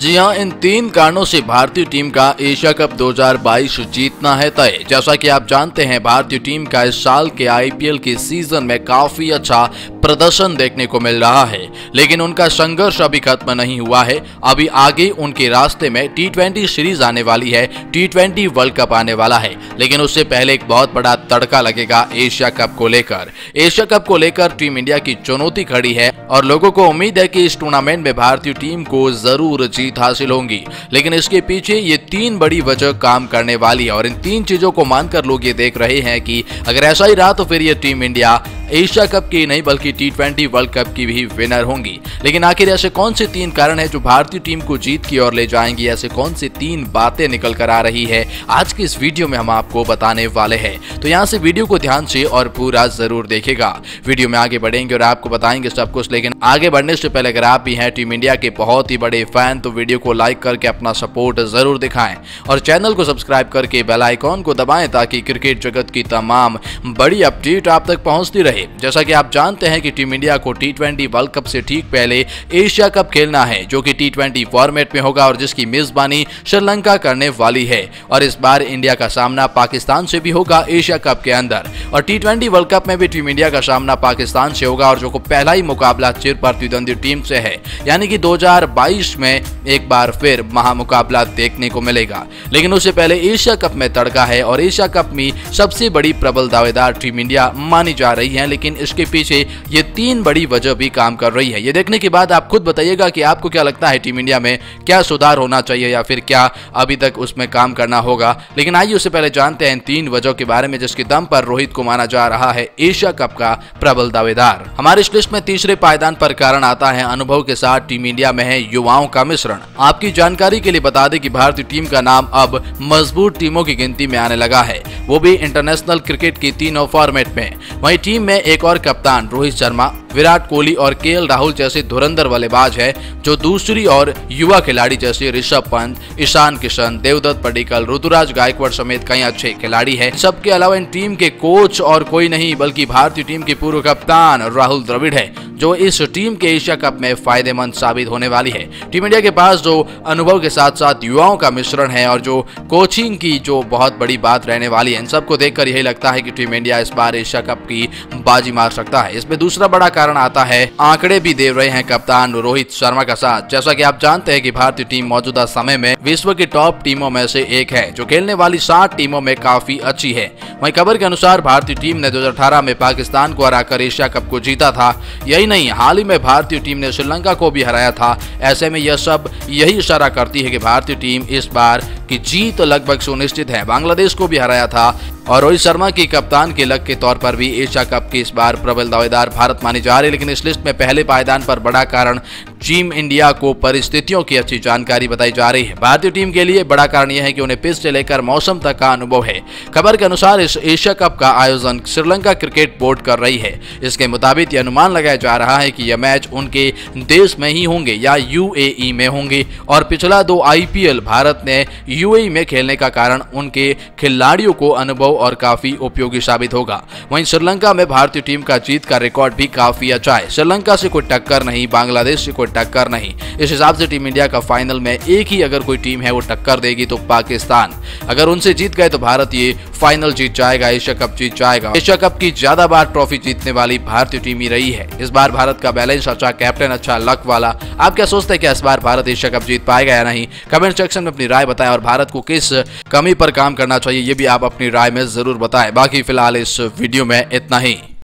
जी हाँ, इन तीन कारणों से भारतीय टीम का एशिया कप 2022 जीतना है तय। जैसा कि आप जानते हैं, भारतीय टीम का इस साल के आईपीएल के सीज़न में काफ़ी अच्छा प्रदर्शन देखने को मिल रहा है। लेकिन उनका संघर्ष अभी खत्म नहीं हुआ है। अभी आगे उनके रास्ते में टी सीरीज़ आने वाली है। टी वर्ल्ड कप आने वाला है। लेकिन उससे पहले एक बहुत बड़ा तड़का लगेगा एशिया कप को लेकर। एशिया कप को लेकर टीम इंडिया की चुनौती खड़ी है और लोगों को उम्मीद है कि इस टूर्नामेंट में भारतीय टीम को ज़रूर जीत हासिल होंगी। लेकिन इसके पीछे ये तीन बड़ी वजह काम करने वाली है और इन तीन चीज़ों को मानकर लोग ये देख रहे हैं कि अगर ऐसा ही रहा तो फिर ये टीम इंडिया एशिया कप की नहीं, बल्कि टी ट्वेंटी वर्ल्ड कप की भी विनर होंगी। लेकिन आखिर ऐसे कौन से तीन कारण है जो भारतीय टीम को जीत की ओर ले जाएँगी? ऐसे कौन सी तीन बातें निकल कर आ रही है? आज की इस वीडियो में हम आपको बताने वाले हैं। तो यहाँ से वीडियो को ध्यान से और पूरा ज़रूर देखेगा। वीडियो में आगे बढ़ेंगे और आपको बताएँगे सब कुछ, लेकिन आगे बढ़ने से पहले अगर आप भी हैं टीम इंडिया के बहुत ही बड़े फ़ैन तो वीडियो को लाइक करके अपना सपोर्ट ज़रूर दिखाएँ। और चैनल को सब्सक्राइब करके बेल आइकॉन को दबाएँ ताकि क्रिकेट जगत की तमाम बड़ी अपडेट आप तक पहुँचती रहे। जैसा कि आप जानते हैं कि टीम इंडिया को टी वर्ल्ड कप से ठीक पहले एशिया कप खेलना है, जो कि टी फॉर्मेट में होगा और जिसकी मेजबानी श्रीलंका करने वाली है। और इस बार इंडिया का सामना पाकिस्तान से भी होगा एशिया कप के अंदर। और टी वर्ल्ड कप में भी टीम इंडिया का सामना पाकिस्तान से होगा और जो को पहला ही मुकाबला चिर प्रतिद्वंदी टीम से है। यानी कि 2022 में एक बार फिर महामुकाबला देखने को मिलेगा। लेकिन उससे पहले एशिया कप में तड़का है और एशिया कप में सबसे बड़ी प्रबल दावेदार टीम इंडिया मानी जा रही है लेकिन इसके पीछे ये तीन बड़ी वजह भी काम कर रही है। ये देखने के बाद आप खुद बताइएगा कि आपको क्या लगता है टीम इंडिया में क्या सुधार होना चाहिए या फिर क्या अभी तक उसमें काम करना होगा। लेकिन आइए उससे पहले जानते हैं तीन वजह के बारे में जिसके दम पर रोहित को माना जा रहा है एशिया कप का प्रबल दावेदार। हमारे इस लिस्ट में तीसरे पायदान पर कारण आता है अनुभव के साथ टीम इंडिया में है युवाओं का मिश्रण। आपकी जानकारी के लिए बता दें कि भारतीय टीम का नाम अब मज़बूत टीमों की गिनती में आने लगा है। वो भी इंटरनेशनल क्रिकेट की तीनों फॉर्मेट में। वही टीम में एक और कप्तान रोहित शर्मा विराट कोहली और के राहुल जैसे धुरंधर बल्लेबाज है, जो दूसरी और युवा खिलाड़ी जैसे ऋषभ पंत, ईशान किशन, देवदत्त पडिकल, ऋतुराज गायकवाड़ समेत कई अच्छे खिलाड़ी है। सबके अलावा इन टीम के कोच और कोई नहीं, बल्कि भारतीय टीम के पूर्व कप्तान राहुल द्रविड़ है, जो इस टीम के एशिया कप में फ़ायदेमंद साबित होने वाली है। टीम इंडिया के पास जो अनुभव के साथ साथ युवाओं का मिश्रण है और जो कोचिंग की जो बहुत बड़ी बात रहने वाली है, इन सबको देखकर यही लगता है कि टीम इंडिया इस बार एशिया कप की बाजी मार सकता है। इसमें दूसरा बड़ा कारण आता है। आंकड़े भी दे रहे हैं कप्तान रोहित शर्मा का साथ। जैसा कि आप जानते हैं कि भारतीय टीम मौजूदा समय में विश्व की टॉप टीमों में से एक है, जो खेलने वाली सात टीमों में काफ़ी अच्छी है। वही खबर के अनुसार भारतीय टीम ने 2018 में पाकिस्तान को हराकर एशिया कप को जीता था। यही नहीं, हाल ही में भारतीय टीम ने श्रीलंका को भी हराया था। ऐसे में यह सब यही इशारा करती है कि भारतीय टीम इस बार की जीत लगभग सुनिश्चित है। बांग्लादेश को भी हराया था। और रोहित शर्मा की कप्तान के लक के तौर पर भी एशिया कप की इस बार प्रबल दावेदार भारत मानी जा रही लेकिन इस लिस्ट में पहले पायदान पर बड़ा कारण टीम इंडिया को परिस्थितियों की अच्छी जानकारी बताई जा रही है। भारतीय टीम के लिए बड़ा कारण यह है कि उन्हें पिच से लेकर मौसम तक का अनुभव है। खबर के अनुसार इस एशिया कप का आयोजन श्रीलंका क्रिकेट बोर्ड कर रही है। इसके मुताबिक यह अनुमान लगाया जा रहा है कि यह मैच उनके देश में ही होंगे या यूएई में होंगे, और पिछला दो आईपीएल भारत ने यूएई में खेलने का कारण उनके खिलाड़ियों को अनुभव और काफ़ी उपयोगी साबित होगा। वहीं श्रीलंका में भारतीय टीम का जीत का रिकॉर्ड भी काफ़ी अच्छा है। श्रीलंका से कोई टक्कर नहीं, बांग्लादेश से कोई टक्कर नहीं। इस हिसाब से टीम इंडिया का फाइनल में एक ही अगर कोई टीम है, वो टक्कर देगी तो पाकिस्तान। अगर उनसे जीत गए तो भारत ये फाइनल जीत जाएगा, एशिया कप जीत जाएगा। एशिया कप की ज़्यादा बार ट्रॉफी जीतने वाली भारतीय टीम ही रही है। इस बार भारत का बैलेंस अच्छा कैप्टन अच्छा लक वाला। आप क्या सोचते हैं कि इस बार भारत एशिया कप जीत पाएगा या नहीं? कमेंट सेक्शन में अपनी राय बताएँ और भारत को किस कमी पर काम करना चाहिए, ये भी आप अपनी राय में ज़रूर बताएँ। बाकी फ़िलहाल इस वीडियो में इतना ही।